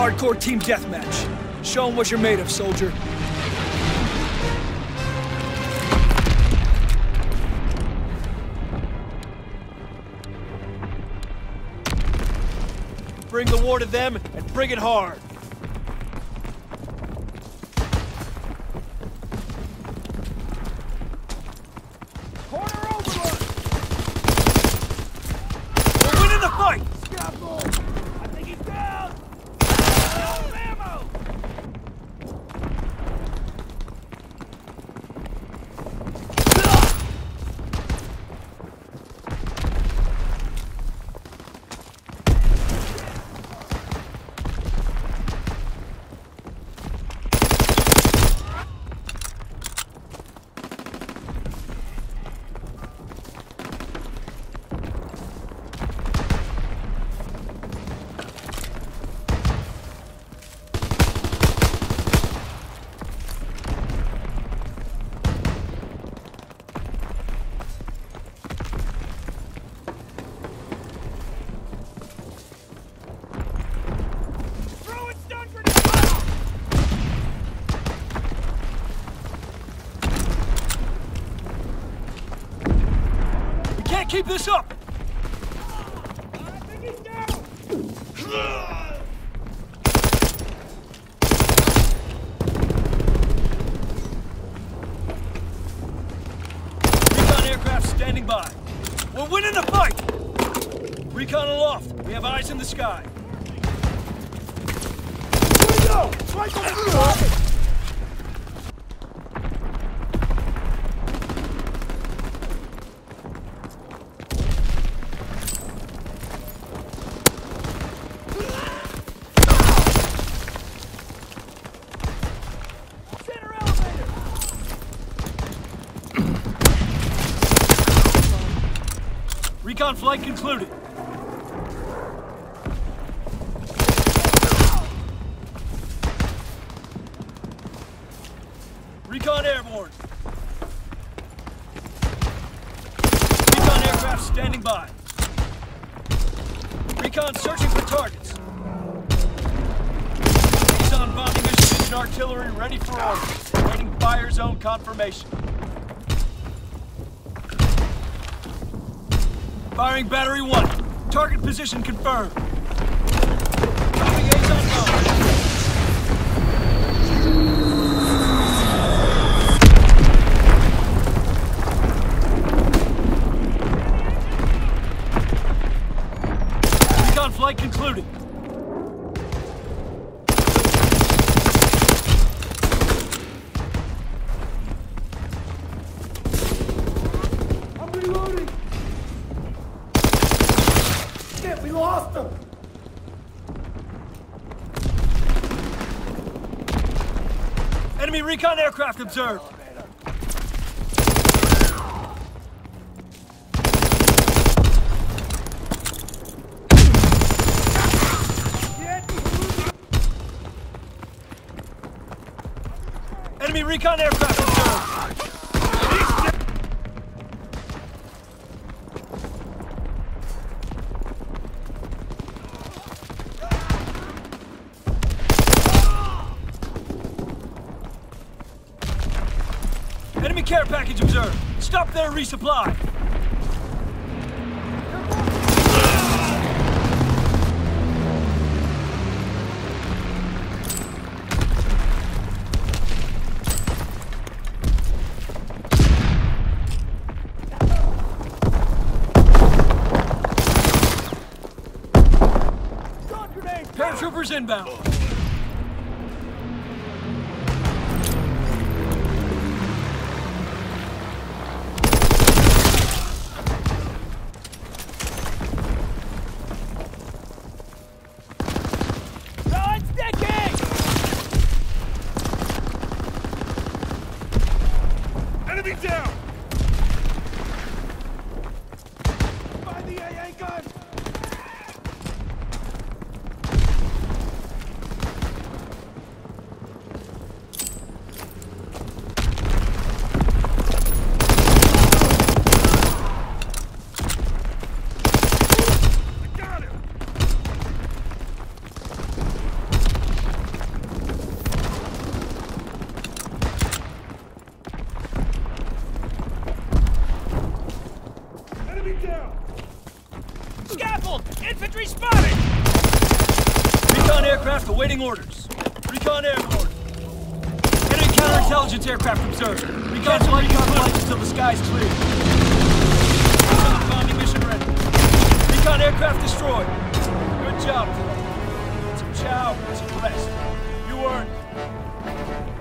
Hardcore team deathmatch. Show 'em what you're made of, soldier. Bring the war to them and bring it hard. Corner overload! We're winning the fight! I keep this up! I think he's down! Recon aircraft standing by. We're winning the fight! Recon aloft. We have eyes in the sky. Center Recon flight concluded. Recon airborne. Recon aircraft standing by. Recon searching for targets. Recon bombing mission artillery ready for orders. Waiting fire zone confirmation. Firing battery one. Target position confirmed. Enemy recon aircraft observed. Enemy recon aircraft observed. Enemy care package observed. Stop there, resupply. Paratroopers inbound. Enemy down! Find the AA gun! Enemy down! Scaffold! Infantry spotted! Recon aircraft awaiting orders. Recon airborne. Enemy counterintelligence aircraft observed. Recon flight recon flights until the sky's clear. Recon bombing mission ready. Recon aircraft destroyed. Good job. Some chow, some rest. You earned it.